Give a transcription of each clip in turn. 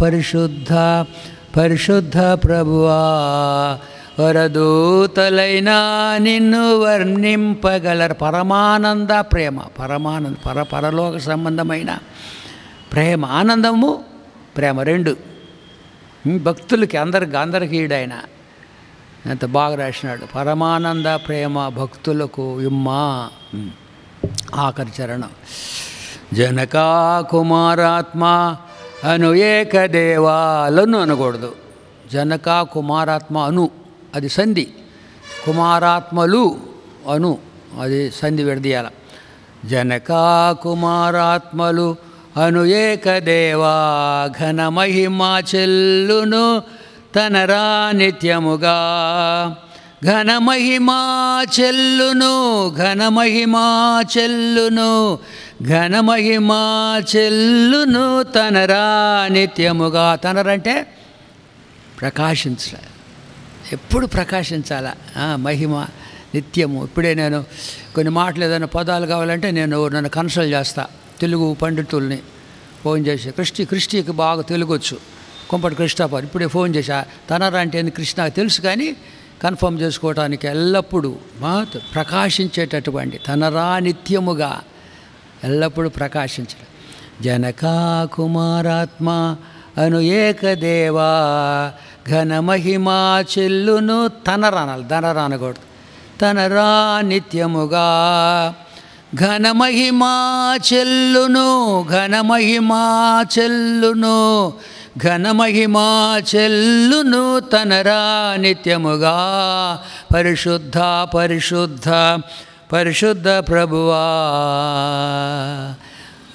పరిశుద్ధ పరిశుద్ధ ప్రభువా వరదూతలైన నిన్ను వర్ణింపగలరు. పరమానంద ప్రేమ పరమానంద పర పరలోక సంబంధమైన ప్రేమ ఆనందము ప్రేమ రెండు. భక్తులకి అందరికి అందరికి ఈడాయన ఎంత బాగా రాసినాడు. పరమానంద ప్రేమ భక్తులకు ఇమ్మా ఆకర్చరణం ఆఖరి చరణం. జనకా కుమారాత్మ అను ఏకదేవాలను అనకూడదు జనకా కుమారాత్మ అను అది సంధి కుమారాత్మలు అను అది సంధి విడదీయాల జనకా కుమారాత్మలు అను ఏకదేవా ఘన మహిమా చెల్లును తనరా నిత్యముగా ఘన మహిమా చెల్లును ఘన మహిమా చెల్లును ఘనమహిమా చెల్లును తనరా నిత్యముగా తనరంటే ప్రకాశించాలి ఎప్పుడు ప్రకాశించాలా? మహిమ నిత్యము. ఇప్పుడే నేను కొన్ని మాటలు ఏదైనా పదాలు కావాలంటే నేను నన్ను కన్సల్ట్ చేస్తా. తెలుగు పండితుల్ని ఫోన్ చేసి కృష్టి కృష్టికి బాగా తెలుగు వచ్చు కుంపటి కృష్ణాపారు ఇప్పుడే ఫోన్ చేశా. తనరా అంటే కృష్ణ? తెలుసు కానీ కన్ఫర్మ్ చేసుకోవడానికి ఎల్లప్పుడూ ప్రకాశించేటటువంటి తనరా నిత్యముగా. ఎల్లప్పుడూ ప్రకాశించడం జనకా కుమారాత్మ అను ఏకదేవా ఘనమహిమా చెల్లును తనరానాలి ధనరానకూడదు. తనరా నిత్యముగా ఘనమహిమా చెల్లును ఘనమహిమా చెల్లును ఘనమహిమా చెల్లును తనరా నిత్యముగా పరిశుద్ధ పరిశుద్ధ పరిశుద్ధ ప్రభువా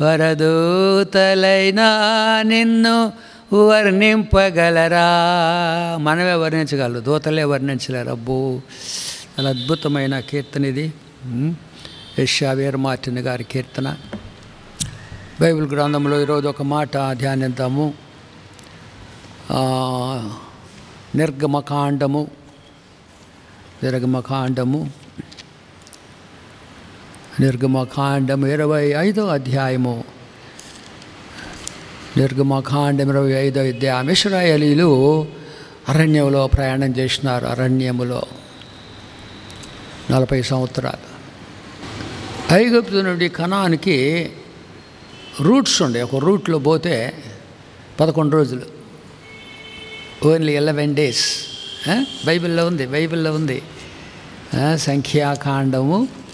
వరదూతలైనా నిన్ను వర్ణింపగలరా. మనమే వర్ణించగలరు దూతలే వర్ణించలేరు. అబ్బో చాలా అద్భుతమైన కీర్తన ఇది. ఉమ్. మార్టిన్ గారి కీర్తన. బైబిల్ గ్రంథంలో ఈరోజు ఒక మాట ధ్యానిద్దాము. నిర్గమకాండము. నిర్గమకాండము. నిర్గమకాండం ఇరవై ఐదో అధ్యాయము. నిర్గమకాండం ఇరవై ఐదో అధ్యాయం. ఇస్రాయేలీలు అరణ్యంలో ప్రయాణం చేసినారు అరణ్యములో నలభై సంవత్సరాలు. ఐగుప్తు నుండి కణానికి రూట్స్ ఉండే ఒక రూట్లో పోతే పదకొండు రోజులు. Only eleven days. బైబిల్లో ఉంది బైబిల్లో ఉంది. సంఖ్యాకాండము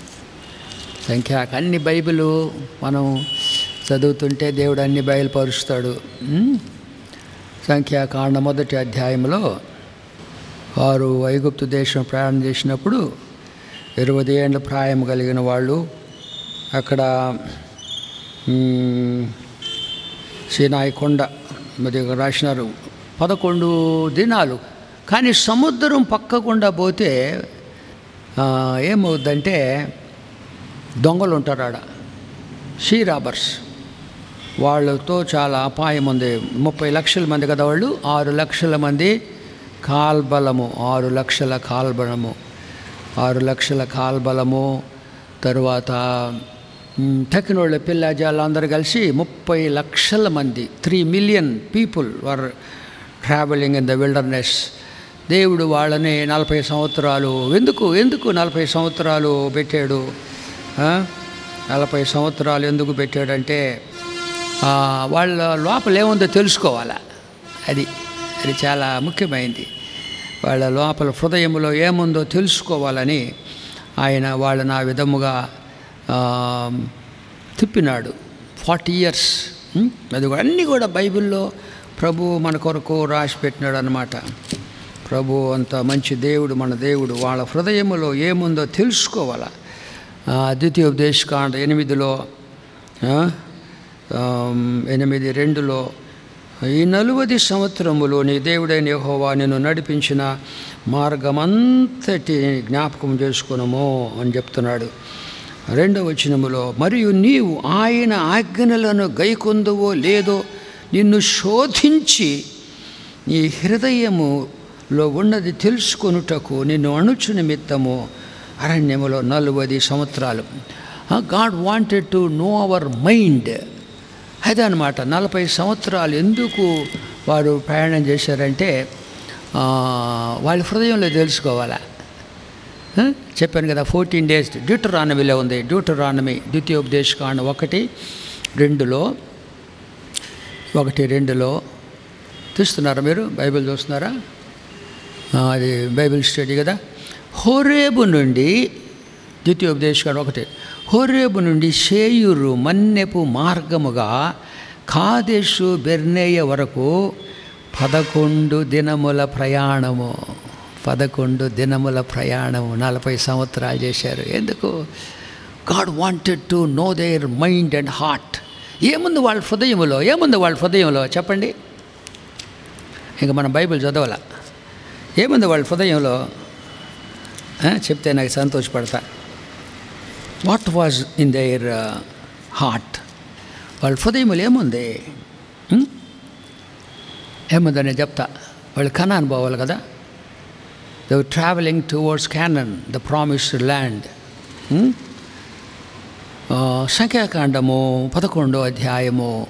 సంఖ్యాక అన్ని బైబిల్ మనం చదువుతుంటే దేవుడు అన్ని బయలుపరుస్తాడు సంఖ్యాకాండ మొదటి అధ్యాయంలో వారు ఐగుప్తు దేశం ప్రయాణం చేసినప్పుడు ఇరవై ఏళ్ళ ప్రాయం కలిగిన వాళ్ళు అక్కడ శ్రీనాయకొండ కొండ మరి రాసినారు. పదకొండు దినాలు. కానీ సముద్రం పక్కకుండా పోతే ఏమవుద్దంటే దొంగలు ఉంటారు ఆడ షీ రాబర్స్. వాళ్ళతో చాలా అపాయం ఉంది. ముప్పై లక్షల మంది కదా వాళ్ళు? ఆరు లక్షల మంది కాల్బలము. ఆరు లక్షల కాల్బలము. ఆరు లక్షల కాల్బలము. తరువాత మ్, తక్కినోళ్ళ పిల్లాజాలు కలిసి ముప్పై లక్షల మంది three million people were travelling in the wilderness దేవుడు వాళ్ళని నలభై సంవత్సరాలు ఎందుకు ఎందుకు నలభై సంవత్సరాలు పెట్టాడు? నలభై సంవత్సరాలు ఎందుకు పెట్టాడంటే వాళ్ళ లోపల ఏముందో తెలుసుకోవాలా. అది అది చాలా ముఖ్యమైనది వాళ్ళ లోపల హృదయంలో ఏముందో తెలుసుకోవాలని ఆయన వాళ్ళని ఆ విధముగా తిప్పినాడు. ఫార్టీ ఇయర్స్ అది కూడా అన్నీ కూడా బైబిల్లో ప్రభు మన కొరకు రాసి పెట్టినాడు అనమాట ప్రభు అంత మంచి దేవుడు మన దేవుడు వాళ్ళ హృదయంలో ఏముందో తెలుసుకోవాలా. ద్వితీయోపదేశకాండ ఎనిమిదిలో ఎనిమిది రెండులో ఈ నలువది సంవత్సరములు నీ దేవుడైన యహోవా నేను నడిపించిన మార్గమంతటి జ్ఞాపకం చేసుకునము అని చెప్తున్నాడు. రెండవ వచనములో మరియు నీవు ఆయన ఆజ్ఞలను గైకొందువో లేదో నిన్ను శోధించి నీ హృదయములో ఉన్నది తెలుసుకొనుటకు నిన్ను అణుచు నిమిత్తము అరణ్యములో నలభై సంవత్సరాలు. God wanted to know our mind అదనమాట నలభై సంవత్సరాలు ఎందుకు వారు ప్రయాణం చేశారంటే వాళ్ళ హృదయంలో తెలుసుకోవాలా? చెప్పాను కదా ఫోర్టీన్ డేస్ డ్యూటరానమీలో ఉంది. డ్యూటరానమీ ద్వితీయోపదేశకాండ ఒకటి రెండులో ఒకటి రెండులో చూస్తున్నారా మీరు? బైబిల్ చూస్తున్నారా? అది బైబిల్ స్టడీ కదా? హోరేబు నుండి ద్వితీయోపదేశకాండ ఒకటి హోరేబు నుండి షేయూరు మన్నెపు మార్గముగా కాదేశు బెర్నేయ వరకు పదకొండు దినముల ప్రయాణము. పదకొండు దినముల ప్రయాణము. నలభై సంవత్సరాలు చేశారు. ఎందుకు? God wanted to know their mind and heart. ఏముంది వాళ్ళ హృదయంలో ఏముంది వాళ్ళ హృదయంలో చెప్పండి. ఇంకా మనం బైబిల్ చదవాల. ఏముంది వాళ్ళ హృదయంలో చెప్తే నాకు సంతోషపడతా. What was in their heart వాళ్ళ హృదయంలో ఏముంది? ఏముందని నేను చెప్తా. వాళ్ళు కనాన్ పోవాలి కదా? They were travelling towards Canaan the promised land సంఖ్యాకాండము పదకొండో అధ్యాయము.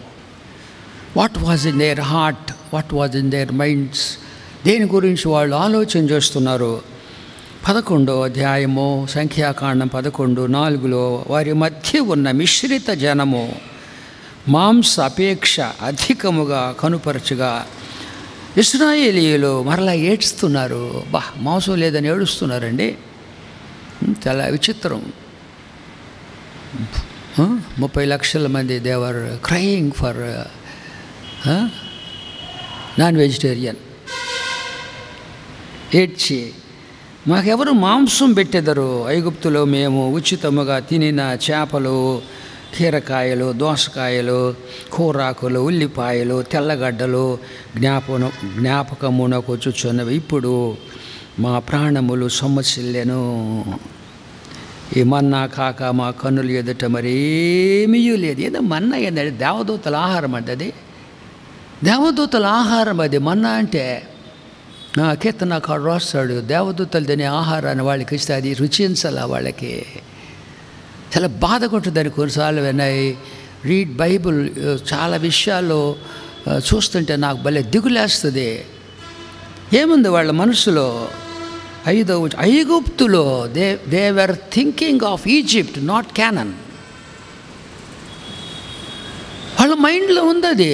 What was in their heart what was in their minds దేని గురించి వాళ్ళు ఆలోచన చేస్తున్నారు? పదకొండో అధ్యాయము సంఖ్యాకాండం పదకొండు నాలుగులో వారి మధ్య ఉన్న మిశ్రిత జనము మాంస అపేక్ష అధికముగా కనుపరచుగా ఇస్రాయేలీయులు మరలా ఏడుస్తున్నారు. బా మాంసం లేదని ఏడుస్తున్నారండి? చాలా విచిత్రం. ముప్పై లక్షల మంది they were crying for non vegetarian. ఏడ్చి మాకెవరు మాంసం పెట్టెదరు? ఐగుప్తులో మేము ఉచితముగా తినిన చేపలు కీరకాయలు దోసకాయలు కూరాకులు ఉల్లిపాయలు తెల్లగడ్డలు జ్ఞాపన జ్ఞాపకమునకు కూర్చున్నవి ఇప్పుడు మా ప్రాణములు సొమ్మసిల్లెను. ఈ మన్నా కాక మా కన్నులు ఎదుట మరేమీ లేదు. ఏదో మన్నా ఏంటంటే దేవదూతల ఆహారం అంటే అది. దేవదూతల ఆహారం అది. మన్నా అంటే నా రాస్తాడు. దేవదూతలు తినే ఆహారాన్ని వాళ్ళకి ఇస్తే అది రుచించాల వాళ్ళకి. చాలా బాధ కొట్టుదని కొన్నిసార్లు విన్నాయి రీడ్ బైబుల్ చాలా విషయాల్లో చూస్తుంటే నాకు భలే దిగులేస్తుంది. ఏముంది వాళ్ళ మనసులో? ఐదో ఐగుప్తులో they they were thinking of Egypt not Canaan వాళ్ళ మైండ్లో ఉంది అది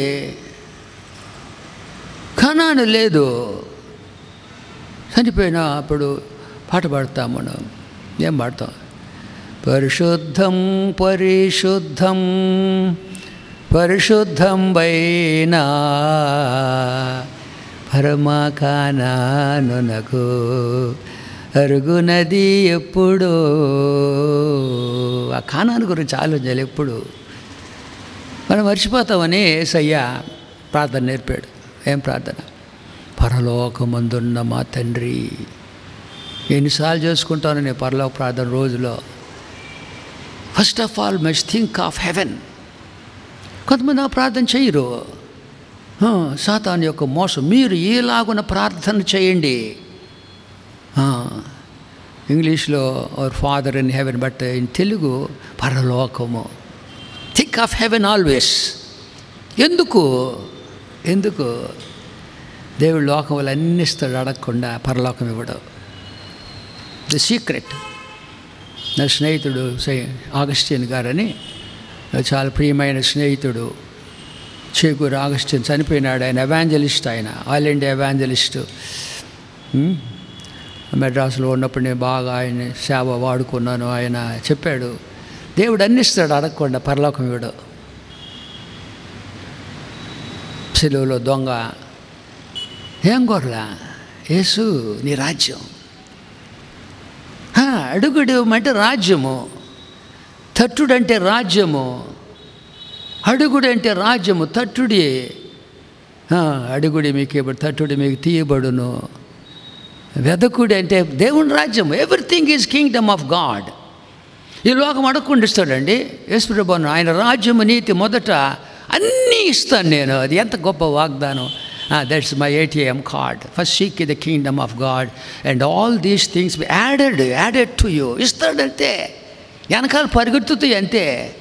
కనాను లేదు. చనిపోయినా అప్పుడు పాట పాడతాం మనం. ఏం పాడతాం? పరిశుద్ధం పరిశుద్ధం పరిశుద్ధం వైనా పరమాకానానునకు అరుగునది ఎప్పుడు. ఆ కానాను గురించి ఆలోచనలు ఎప్పుడు? మనం మర్చిపోతామని సయ్యా ప్రార్థన నేర్పాడు. ఏం ప్రార్థన? పరలోకమందున్న మా తండ్రి. ఎన్నిసార్లు చేసుకుంటాను నేను పరలోక ప్రార్థన రోజులో. First of all must think of heaven కొంతమంది ఆ ప్రార్థన చేయరు. సాతాన్ యొక్క మోసం. మీరు ఈలాగున ప్రార్థన చేయండి. ఇంగ్లీష్లో our Father in heaven but in Telugu పరలోకము. థింక్ ఆఫ్ హెవెన్ ఆల్వేస్ ఎందుకు? ఎందుకు? దేవుడు లోకములు అన్ని ఇస్తాడు అడగకుండా పరలోకం ఇవ్వడు. ది సీక్రెట్ నా స్నేహితుడు సై ఆగస్టిన్ గారని చాలా ప్రియమైన స్నేహితుడు చేకూరు ఆగస్టిన్ చనిపోయినాడు. ఆయన ఎవాంజలిస్ట్ ఆయన ఆల్ ఇండియా ఎవాంజలిస్టు. మెడ్రాసులో మెడ్రాస్లో ఉన్నప్పుడు నేను బాగా ఆయన సేవ వాడుకున్నాను. ఆయన చెప్పాడు దేవుడు అన్నిస్తాడు అడగకుండా పరలోకం ఇవ్వడు. సెలువులో దొంగ ఏం కోరలా యేసు నీ రాజ్యం అడుగుడు అంటే రాజ్యము తట్టుడంటే రాజ్యము అడుగుడు అంటే రాజ్యము తట్టుడి అడుగుడి మీకు ఇవ్వడు తట్టుడి మీకు తీయబడును వెదకుడి అంటే దేవుని రాజ్యం everything is kingdom of God ఈ లోకం అడగకుండా ఇస్తాడండి ఆయన రాజ్యము నీతి మొదట అన్నీ ఇస్తాను నేను అది ఎంత గొప్ప వాగ్దానం that's my ATM card first seek the kingdom of God and all these things added added to you ఇస్తాడంతే. వెనకాల పరిగెత్తుతాయి అంతే.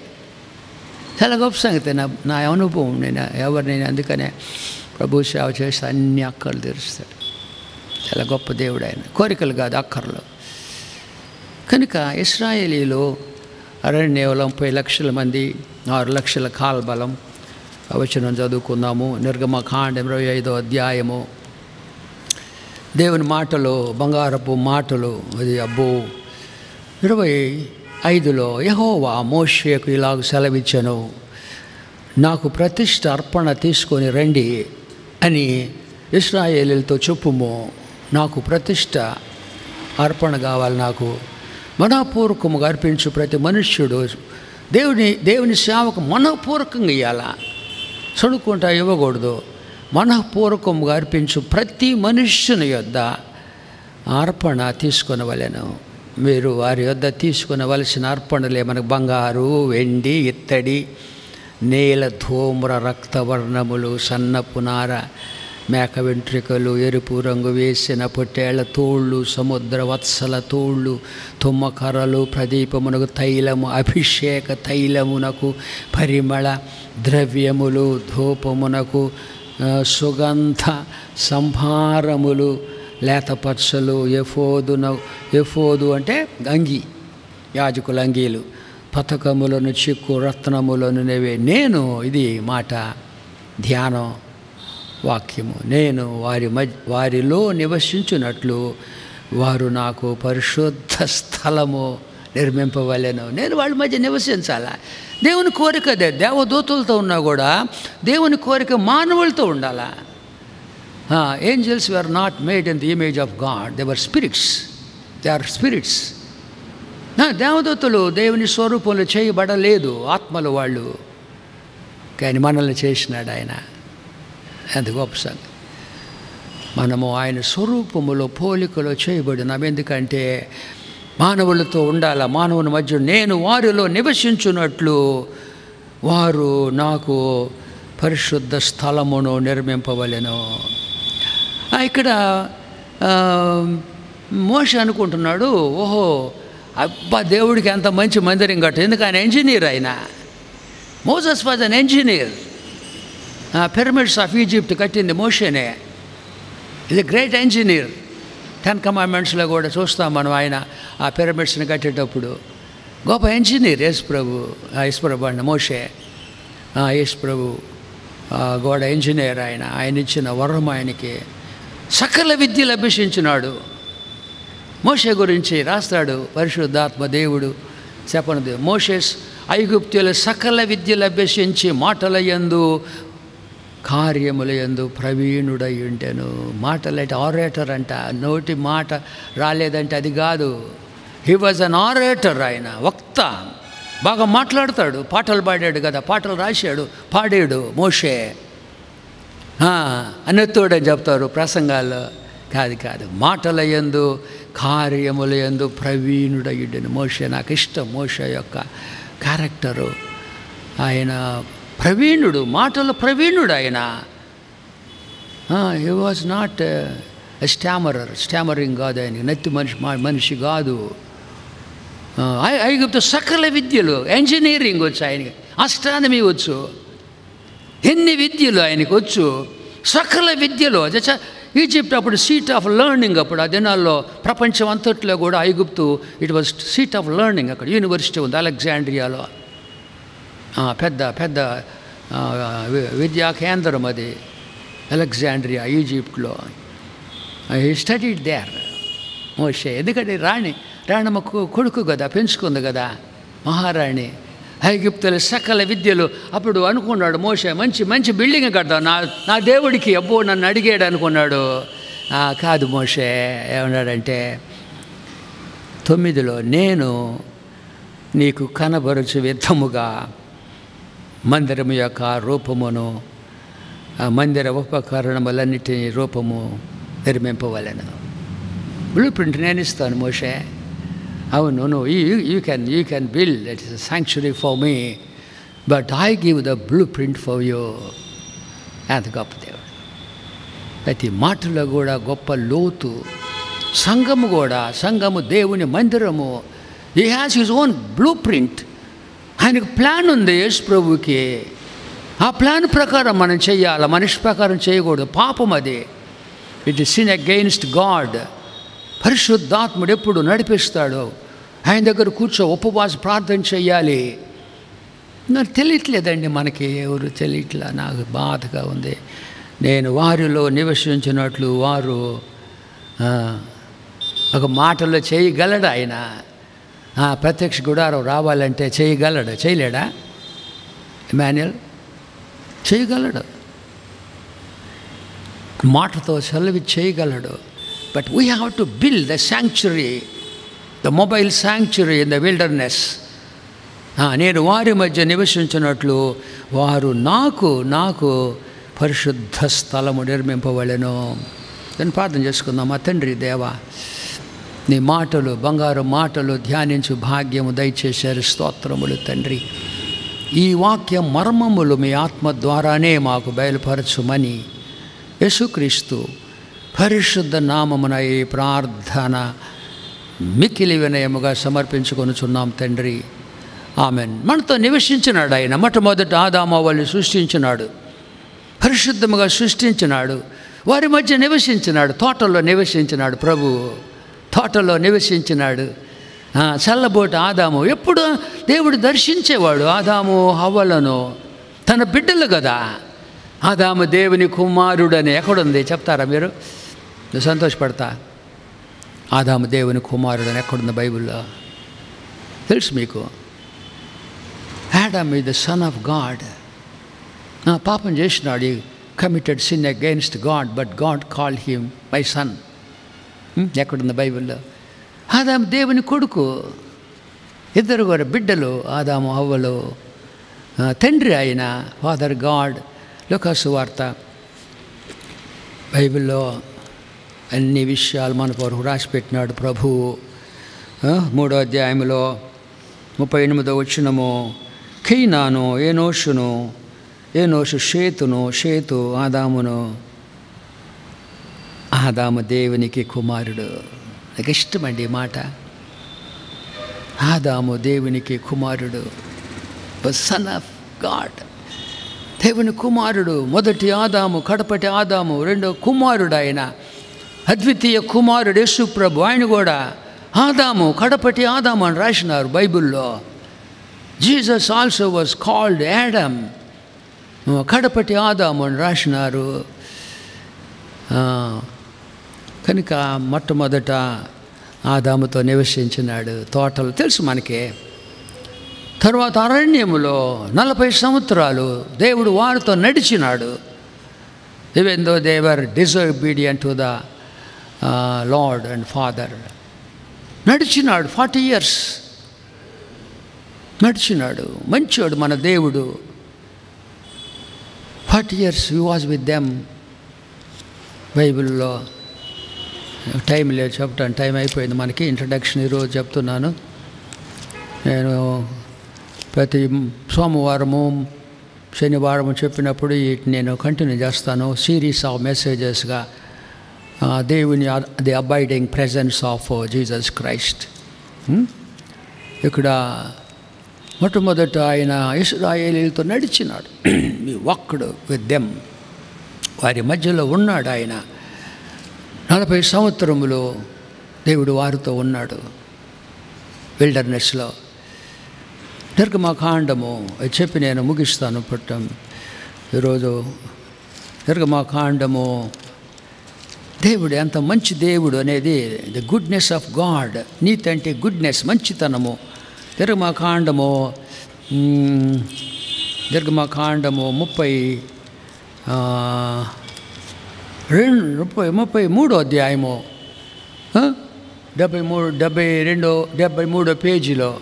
చాలా గొప్ప సంగతి. నా నా అనుభవం నేను ఎవరు నేను అందుకనే ప్రభు సేవ చేసి అన్ని అక్కర్లు తీరుస్తాడు. చాలా గొప్ప దేవుడు ఆయన. కోరికలు కాదు అక్కర్లు. కనుక ఇస్రాయేలీలో అరణ్యంలో ముప్పై లక్షల మంది ఆరు లక్షల కాల్బలం వచనం చదువుకుందాము. నిర్గమకాండం ఇరవై ఐదో అధ్యాయము. దేవుని మాటలు బంగారపు మాటలు అది అబ్బో. ఇరవై ఐదులో యహోవా మోషేకు ఇలాగ సెలవిచ్చాను. నాకు ప్రతిష్ట అర్పణ తీసుకొని రండి అని ఇస్రాయేలీలతో చెప్పుము. నాకు ప్రతిష్ట అర్పణ కావాలి నాకు. మనపూర్వకముగా అర్పించు ప్రతి మనుష్యుడు. దేవుని దేవుని సేవకు మనపూర్వకంగా ఇవ్వాలా చదువుకుంటా ఇవ్వకూడదు. మనఃపూర్వకంగా అర్పించు ప్రతి మనుష్యుని యొద్ద అర్పణ తీసుకునవలెను. మీరు వారి యొద్ద తీసుకునవలసిన అర్పణలే మనకు బంగారు వెండి ఇత్తడి నేల ధూమ్ర రక్తవర్ణములు సన్నపు నార మేక వెంట్రుకలు ఎరుపు రంగు వేసిన పొట్టేళ్ళ తోళ్ళు సముద్ర వత్సల తోళ్ళు తుమ్మకర్రలు ప్రదీపమునకు తైలము అభిషేక తైలమునకు పరిమళ ద్రవ్యములు ధూపమునకు సుగంధ సంహారములు లేతపచ్చలు ఎఫోదున ఎఫోదు అంటే అంగి యాజకుల అంగీలు. పథకములను చిక్కు రత్నములను నేను ఇది మాట. ధ్యానం. వాక్యము. నేను వారి మధ్య వారిలో నివసించున్నట్లు వారు నాకు పరిశుద్ధ స్థలము నిర్మింపవలేను. నేను వాళ్ళ మధ్య నివసించాలా? దేవుని కోరిక అదే. దేవదూతులతో ఉన్నా కూడా దేవుని కోరిక మానవులతో ఉండాలా? Angels were not made in the image of God they were spirits they are spirits దేవదూతలు దేవుని స్వరూపంలో చేయబడలేదు ఆత్మలు వాళ్ళు. కానీ మనల్ని చేసినాడు ఆయన. ఎంత గొప్ప సంగతి మనము ఆయన స్వరూపములో పోలికలో చేయబడినాం. ఎందుకంటే మానవులతో ఉండాల? మానవుని మధ్య నేను వారిలో నివసించున్నట్లు వారు నాకు పరిశుద్ధ స్థలమును నిర్మింపవలెను. ఇక్కడ మోష అనుకుంటున్నాడు ఓహో అబ్బా దేవుడికి ఎంత మంచి మందిరం కట్టు ఎందుకు ఆయన ఇంజనీర్ ఆయన. Moses was an engineer pyramids of Egypt కట్టింది మోషేనే. ఇది గ్రేట్ ఇంజనీర్ టెన్ కమాండ్మెంట్స్లో కూడా చూస్తాం మనం ఆయన ఆ పిరమిడ్స్ని కట్టేటప్పుడు. గొప్ప ఇంజనీర్ యేసు ప్రభు ఆ యేసు ప్రభు అండి మోషే. యేసు ప్రభు గోడ ఇంజనీర్ ఆయన. ఆయన ఇచ్చిన వరం ఆయనకి. సకల విద్యలు అభ్యసించినాడు. మోషే గురించి రాస్తాడు పరిశుద్ధాత్మ దేవుడు చెప్పనది. మోషేస్ ఐగుప్తుల సకల విద్యలు అభ్యసించి మాటల యందు కార్యముల యందు ప్రవీణుడై ఉండెను మాటలంటే ఆరేటర్ అంట. నోటి మాట రాలేదంటే అది కాదు. హీ వాజ్ అన్ ఆరేటర్ ఆయన. వక్త. బాగా మాట్లాడతాడు. పాటలు పాడాడు కదా. పాటలు రాశాడు. పాడాడు మోషే. అన్నెత్తోడని చెప్తారు ప్రసంగాల్లో. కాదు కాదు. మాటల యందు కార్యముల యందు ప్రవీణుడయ్యుడని మోషే నాకు ఇష్టం. మోషే యొక్క క్యారెక్టరు. ఆయన ప్రవీణుడు మాటల ప్రవీణుడు ఆయన. He was not stammerer stammering కాదు ఆయన. నత్తి మనిషి మనిషి కాదు. ఐ- ఐగుప్తు సకల విద్యలు ఇంజనీరింగ్ వచ్చు ఆయనకి అస్ట్రానమీ వచ్చు. ఎన్ని విద్యలు ఆయనకు వచ్చు? సకల విద్యలు. ఈజిప్ట్ అప్పుడు సీట్ ఆఫ్ లెర్నింగ్ అప్పుడు ఆ దినాల్లో ప్రపంచం అంతట్లో కూడా ఐగుప్తు it was seat of learning అక్కడ యూనివర్సిటీ ఉంది అలెగ్జాండ్రియాలో. పెద్ద పెద్ద విద్యా కేంద్రం అది అలెగ్జాండ్రియా ఈజిప్ట్లో. I studied there. మోషే ఎందుకంటే రాణి రాణమ్మ కొడుకు కదా పెంచుకుంది కదా మహారాణి. ఐగుప్తుల సకల విద్యలు అప్పుడు అనుకున్నాడు మోషే మంచి మంచి బిల్డింగ్ కడతాం నా నా దేవుడికి అబ్బో నన్ను అడిగాడు అనుకున్నాడు. కాదు మోషే ఏమన్నాడంటే తొమ్మిదిలో నేను నీకు కనబరుచు విధముగా మందిరము యొక్క రూపమును మందిర ఉపకరణములన్నిటి రూపము నిర్మింపవలను. బ్లూ ప్రింట్ నేను ఇస్తాను మోషే. అవును నువ్వు you can you can build it is sanctuary for me but I give the blueprint for you అంత గొప్ప దేవుడు. ప్రతి మాటలో కూడా గొప్ప లోతు సంఘము కూడా సంఘము దేవుని మందిరము ఈ has his own blue print ఆయనకు ప్లాన్ ఉంది యేసు ప్రభుకి ఆ ప్లాన్ ప్రకారం మనం చేయాలి? మనిషి ప్రకారం చేయకూడదు. పాపం అది. It is sin against God పరిశుద్ధాత్ముడు ఎప్పుడు నడిపిస్తాడు? ఆయన దగ్గర కూర్చో ఉపవాస ప్రార్థన చేయాలి. నాకు తెలియట్లేదండి మనకి ఎవరు తెలియట్లా? నాకు బాధగా ఉంది. నేను వారిలో నివసించినట్లు వారు ఒక మాటలో చేయగలడు ఆయన? ఆ, ప్రత్యక్ష గుడారం రావాలంటే చేయగలడు? చేయలేడా? ఇమాన్యుల్ చేయగలడు. మాటతో సెలవి చేయగలడు. But we have to build the sanctuary the mobile sanctuary in the wilderness నేను వారి మధ్య నివసించినట్లు వారు నాకు నాకు పరిశుద్ధ స్థలము నిర్మింపవలను. దాన్ని ప్రార్థన చేసుకుందాం మా తండ్రి దేవా నీ మాటలు బంగారు మాటలు ధ్యానించు భాగ్యము దయచేశారు. స్తోత్రములు తండ్రి. ఈ వాక్య మర్మములు మీ ఆత్మ ద్వారానే మాకు బయలుపరచుమని యేసుక్రీస్తు పరిశుద్ధ నామమున ఈ ప్రార్థన మికిలి వినయముగా సమర్పించుకొనుచున్నాం తండ్రి. ఆమెన్. మనతో నివసించినాడు ఆయన. మొట్టమొదట ఆదామావల్ని సృష్టించినాడు. పరిశుద్ధముగా సృష్టించినాడు. వారి మధ్య నివసించినాడు. తోటలో నివసించినాడు ప్రభు. తోటలో నివసించినాడు. ఆ, చల్లబోటు ఆదాము. ఎప్పుడు దేవుడు దర్శించేవాడు ఆదాము హవ్వలను? తన బిడ్డలు కదా. ఆదాము దేవుని కుమారుడని ఎక్కడుంది? చెప్తారా మీరు? సంతోషపడతా. ఆదాము దేవుని కుమారుడని ఎక్కడుంది బైబిల్లో? తెలుసు మీకు. యాడమ్ ఈ ద సన్ ఆఫ్ గాడ్ పాపం చేసినాడు. Committed sin against God but God call him my son ఎక్కడుంది బైబిల్లో? ఆదాము దేవుని కొడుకు ఇద్దరు కూడా బిడ్డలు ఆదాము అవ్వలు తండ్రి ఆయన ఫాదర్ గాడ్ లోకాసు వార్త. బైబిల్లో అన్ని విషయాలు మన కొరకు రాసిపెట్టినాడు ప్రభువు మూడో అధ్యాయంలో ముప్పై ఎనిమిదో వచ్చినము కీనాను ఏనోషును ఏనోషు షేతును షేతు ఆదామును ఆదాము దేవునికి కుమారుడు. నాకు ఇష్టమండి ఈ మాట. ఆదాము దేవునికి కుమారుడు. సన్ ఆఫ్ గాడ్ దేవుని కుమారుడు మొదటి ఆదాము కడపటి ఆదాము రెండో కుమారుడు ఆయన అద్వితీయ కుమారుడు యేసు ఆయన కూడా ఆదాము కడపటి ఆదాము అని రాసినారు బైబిల్లో. Jesus also was called Adam కడపటి ఆదాము అని రాసినారు. కనుక మొట్టమొదట ఆదాముతో నివసించినాడు తోటలు. తెలుసు మనకి? తర్వాత అరణ్యములో నలభై సంవత్సరాలు దేవుడు వారితో నడిచినాడు. Even though they were disobedient to the Lord and Father నడిచినాడు forty years. నడిచినాడు. మంచివాడు మన దేవుడు. Forty years you was with them బైబిల్లో టైం లేదు చెప్పటాను టైం అయిపోయింది మనకి. ఇంట్రడక్షన్ ఈరోజు చెప్తున్నాను. నేను ప్రతి సోమవారము శనివారము చెప్పినప్పుడు వీటిని నేను కంటిన్యూ చేస్తాను. సిరీస్ ఆఫ్ మెసేజెస్గా దేవుని the abiding presence of Jesus Christ ఇక్కడ మొట్టమొదట ఆయన ఇస్రాయేలీలతో నడిచినాడు. మీ ఒక్కడు విత్ దెమ్ వారి మధ్యలో ఉన్నాడు ఆయన. నలభై సంవత్సరములు దేవుడు వారితో ఉన్నాడు. విల్డర్నెస్లో. నిర్గమాకాండము అది చెప్పి నేను ముగిస్తాను పుట్టం. ఈరోజు నిర్గమాకాండము దేవుడు ఎంత మంచి దేవుడు అనేది ద గుడ్నెస్ ఆఫ్ గాడ్ నీతి అంటే గుడ్నెస్ మంచితనము. నిర్గమాకాండము నిర్గమాకాండము ముప్పై రెండు ముప్పై ముప్పై మూడో అధ్యాయము. డెబ్బై మూడు డెబ్బై రెండో డెబ్బై మూడో పేజీలో.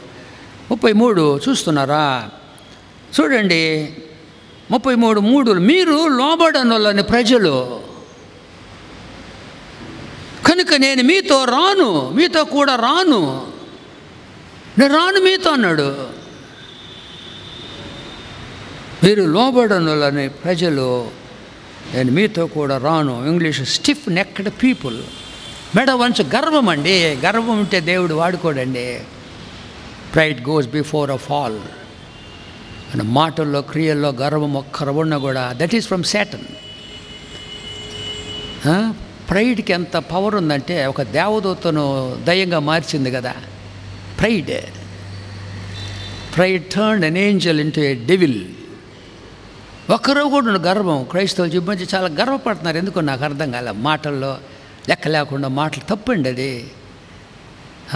ముప్పై మూడు చూస్తున్నారా? చూడండి. ముప్పై మూడు మూడు. మీరు లోబడనులని ప్రజలు. కనుక నేను మీతో రాను మీతో కూడా రాను. నేను రాను మీతో అన్నాడు. మీరు లోబడనులని ప్రజలు నేను మీతో కూడా రాను ఇంగ్లీష్ స్టిఫ్ నెక్డ్ పీపుల్ మెడ వన్స్ గర్వం అండి. గర్వం ఉంటే దేవుడు వాడుకోడండి. Pride goes before a fall మన మాటల్లో క్రియల్లో గర్వం ఒక్కరు ఉన్నా కూడా దట్ ఈస్ ఫ్రమ్ శాటన్ ప్రైడ్కి ఎంత పవర్ ఉందంటే ఒక దేవదూతను దయ్యంగా మార్చింది కదా. Pride pride turn an angel into a devil ఒక్కరో కూడా గర్వం క్రైస్తవులు చూపించి చాలా గర్వపడుతున్నారు. ఎందుకో నాకు అర్థం కాలే. మాటల్లో లెక్క లేకుండా మాటలు తప్పండి అది.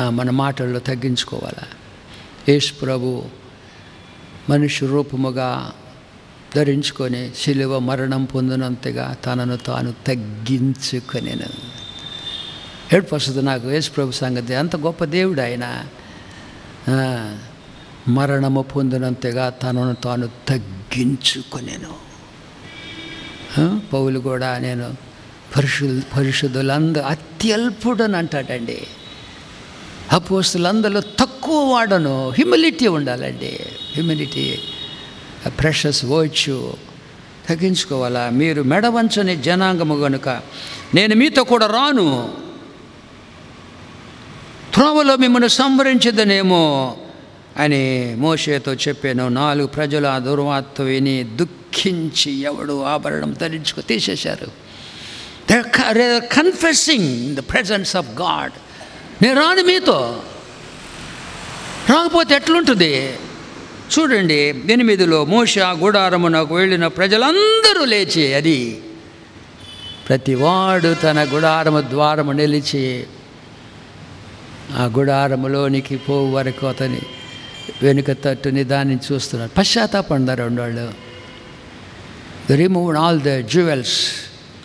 మన మాటల్లో తగ్గించుకోవాలా. యేసు ప్రభు మనిషి రూపముగా ధరించుకొని శిలువ మరణం పొందినంతగా తనను తాను తగ్గించుకొనేను. ఏడుపు వస్తుంది నాకు యేసు ప్రభు సంగతి అంత గొప్ప దేవుడు ఆయన. మరణము పొందినంతగా తనను తాను తగ్గి తగ్గించుకొనేను. పౌలు కూడా నేను పరిశు పరిశుద్ధులందు అత్యల్పుడని అంటాడండి అపోస్తులందరూ తక్కువ వాడను హ్యూమిలిటీ ఉండాలండి. హ్యూమిలిటీ ప్రెషస్ వచ్చు తగ్గించుకోవాలా? మీరు మెడవంచని జనాంగము కనుక నేను మీతో కూడా రాను. త్రోవలో మిమ్మల్ని సంవరించదనేమో అని మోషేతో చెప్పాను. నాలుగు ప్రజలు ఆ దుర్వార్త విని దుఃఖించి ఎవడు ఆభరణం ధరించుకు తీసేశారు. Confessing in the presence of God నేను రాను మీతో. రాకపోతే ఎట్లుంటుంది? చూడండి ఎనిమిదిలో మోష గుడారమునకు వెళ్ళిన ప్రజలందరూ లేచి అది ప్రతివాడు తన గుడారము ద్వారము నిలిచి ఆ గుడారములోనికి పోవు వరకు అతని వెనుక తట్టు దాన్ని చూస్తున్నారు. పశ్చాత్తాపడ్డారు వాళ్ళు రిమూవ్ ఆల్ ద జ్యువెల్స్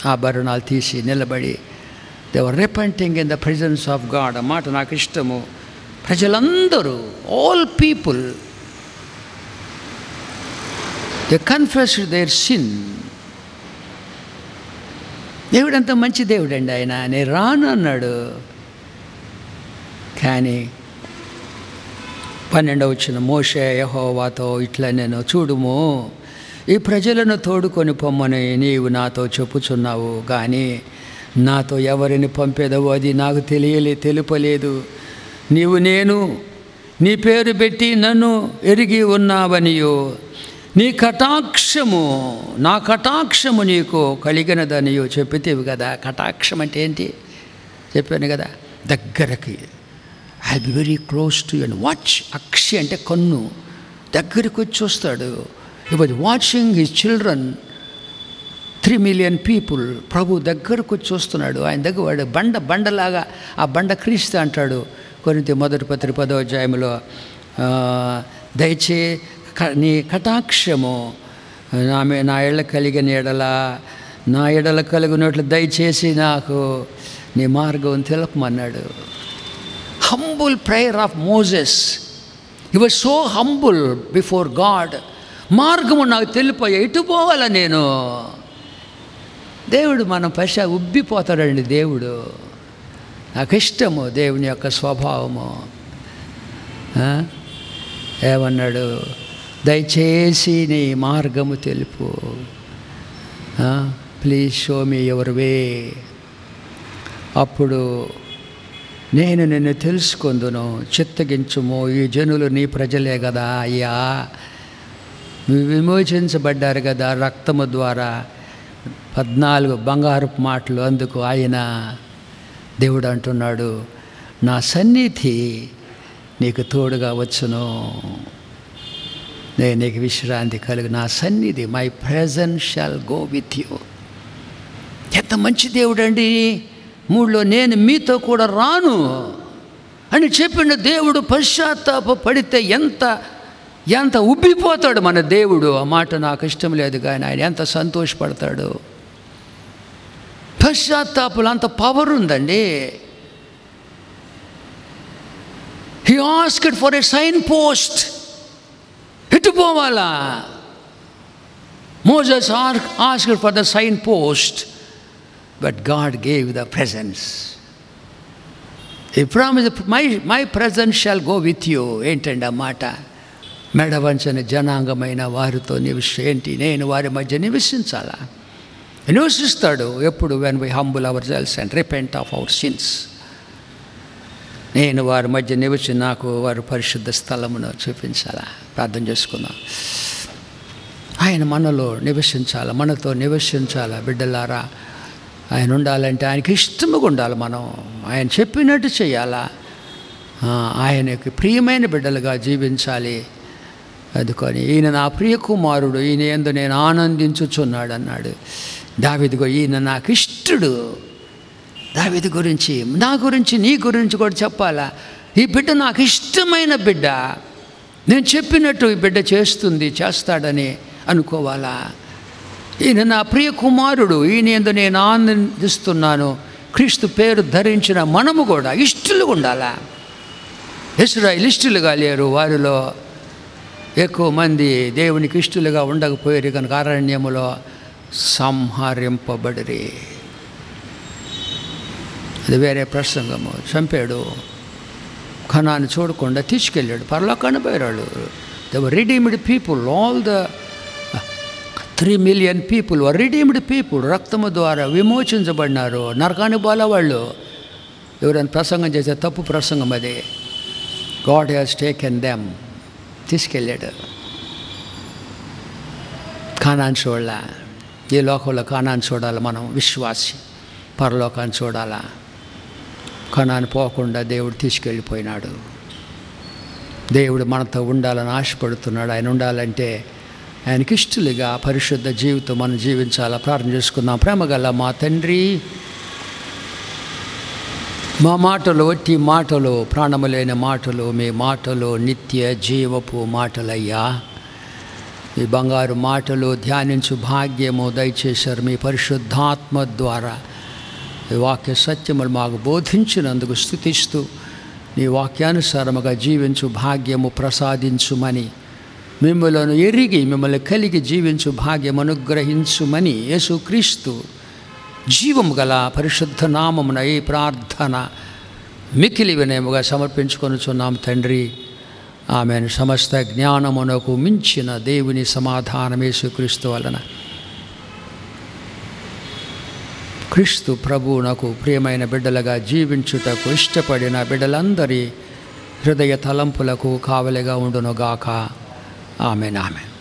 ఆభరణాలు తీసి నిలబడి they were repenting in the presence of God మాట నాకు ఇష్టము. ప్రజలందరూ all people they confess their sin దేవుడు అంత మంచి దేవుడు అండి ఆయన నేను రాను అన్నాడు కానీ పన్నెండవ వచ్చిన మోషే యహోవాతో ఇట్లా నేను చూడుము. ఈ ప్రజలను తోడుకొని పొమ్మని నీవు నాతో చెప్పుచున్నావు కానీ నాతో ఎవరిని పంపేదవో అది నాకు తెలియలే తెలుపలేదు. నీవు నేను నీ పేరు పెట్టి నన్ను ఎరిగి ఉన్నావనియో. నీ కటాక్షము నా కటాక్షము నీకు కలిగినదనియో. చెప్పితేవి కదా కటాక్షం అంటే ఏంటి? చెప్పాను కదా దగ్గరకి. I be very close to and watch అక్షి అంటే కన్ను దగ్గరికి వచ్చి చూస్తాడు he was watching his children three million people ప్రభు దగ్గరకు వచ్చి చూస్తున్నాడు ఆయన దగ్గర వాడు బండ బండలాగా ఆ బండ క్రీస్తు అంటాడు. కొరింత మొదటి పత్రి పదో అధ్యాయంలో దయచే నీ కటాక్షము నా నా ఎళ్ళ కలిగిన ఎడల నా ఎడల కలిగినట్లు దయచేసి నాకు నీ మార్గం తెలుపమన్నాడు. Humble prayer of Moses he was so humble before God మార్గము నాకు తెలిపోయా ఎటు పోవాలా నేను? దేవుడు మనం పశ ఉబ్బిపోతాడండి దేవుడు. నాకు ఇష్టము దేవుని యొక్క స్వభావము. ఏమన్నాడు? దయచేసి నీ మార్గము తెలుపు. Please show me your way అప్పుడు నేను నిన్ను తెలుసుకుందును. చిత్తగించుము. ఈ జనులు నీ ప్రజలే కదా అయ్యా. విమోచించబడ్డారు కదా రక్తము ద్వారా. పద్నాలుగు బంగారు మాటలు అందుకు ఆయన దేవుడు అంటున్నాడు నా సన్నిధి నీకు తోడుగా వచ్చును. నేను నీకు విశ్రాంతి కలుగు. నా సన్నిధి my present shall go with you ఎంత మంచి దేవుడు అండి మూడులో నేను మీతో కూడా రాను అని చెప్పిన దేవుడు పశ్చాత్తాప పడితే ఎంత ఎంత ఉబ్బిపోతాడు మన దేవుడు. ఆ మాట నాకు ఇష్టం లేదు కానీ ఆయన ఎంత సంతోషపడతాడు. పశ్చాత్తాపులు అంత పవర్ ఉందండి. He asked for a signpost ఇటు పోవాలా Moses or asked for the signpost but God gave the presence ఈ promise my my presence shall go with you ఏంటండి ఆ మాట? మెడవంచని జనాంగమైన వారితో నివసి ఏంటి? నేను వారి మధ్య నివసించాలా? నివసిస్తాడు. ఎప్పుడు? When we humble ourselves and repent of our sins నేను వారి మధ్య నివసి నాకు వారి పరిశుద్ధ స్థలమును చూపించాలా? ప్రార్థన చేసుకుందాం. ఆయన మనలో నివసించాలా? మనతో నివసించాలా బిడ్డలారా? ఆయన ఉండాలంటే ఆయనకి ఇష్టముగా ఉండాలి మనం. ఆయన చెప్పినట్టు చేయాలా? ఆయన ఆయనకి ప్రియమైన బిడ్డలుగా జీవించాలి. అందుకని ఈయన నా ప్రియ కుమారుడు ఈయన ఎందు నేను ఆనందించుచున్నాడు అన్నాడు దావిదిగో ఈయన నాకు ఇష్టడు. దావిది గురించి నా గురించి నీ గురించి కూడా చెప్పాలా? ఈ బిడ్డ నాకు ఇష్టమైన బిడ్డ. నేను చెప్పినట్టు ఈ బిడ్డ చేస్తుంది చేస్తాడని అనుకోవాలా? ఈయన నా ప్రియ కుమారుడు ఈయన ఎందు నేను ఆనందిస్తున్నాను. క్రీస్తు పేరు ధరించిన మనము కూడా ఇష్టలుగా ఉండాలా? ఇస్రాయిల్ ఇష్టలుగా లేరు వారిలో ఎక్కువ మంది దేవునికి ఇష్టలుగా ఉండకపోయారు కనుక అరణ్యములో సంహరింపబడిరి. అది వేరే ప్రసంగము. చంపాడు ఖనాన్ని చూడకుండా తీసుకెళ్ళాడు పరలోకాన్ని పోయాడు. The redeemed people all the three million people were redeemed people రక్తము ద్వారా విమోచించబడినారు. నరకానికి వాళ్ళు ఎవరైనా ప్రసంగం చేసే తప్పు ప్రసంగం అది. God has taken them. తీసుకెళ్ళాడు. కానాన్ని చూడాల. ఈ లోకంలో కానాన్ని చూడాలి మనం విశ్వాసి. పరలోకాన్ని చూడాలా. కణాన్ని పోకుండా దేవుడు తీసుకెళ్ళిపోయినాడు. దేవుడు మనతో ఉండాలని ఆశపడుతున్నాడు. ఆయన ఉండాలంటే ఆయనకి ఇష్టలుగా పరిశుద్ధ జీవితం మనం జీవించాలా ప్రార్థన చేసుకుందాం. ప్రేమగల మా తండ్రి మా మాటలు వట్టి మాటలు ప్రాణము లేని మాటలు మీ మాటలు నిత్య జీవపు మాటలయ్యా. మీ బంగారు మాటలు ధ్యానించు భాగ్యము దయచేశారు మీ పరిశుద్ధాత్మ ద్వారా. ఈ వాక్య సత్యములు మాకు బోధించినందుకు స్థుతిస్తూ నీ వాక్యానుసారముగా జీవించు భాగ్యము ప్రసాదించుమని మిమ్మలను ఎరిగి మిమ్మల్ని కలిగి జీవించు భాగ్యం అనుగ్రహించుమని యేసుక్రీస్తు జీవము గల పరిశుద్ధ నామమున ఈ ప్రార్థన మికిలి వినయముగా సమర్పించుకొనుచున్నాం తండ్రి. ఆమెను. సమస్త జ్ఞానమునకు మించిన దేవుని సమాధానమేసుక్రీస్తు వలన. క్రీస్తు ప్రభువునకు ప్రియమైన బిడ్డలుగా జీవించుటకు ఇష్టపడిన బిడ్డలందరి హృదయ తలంపులకు కావలిగా ఉండునుగాక. Amen, Amen.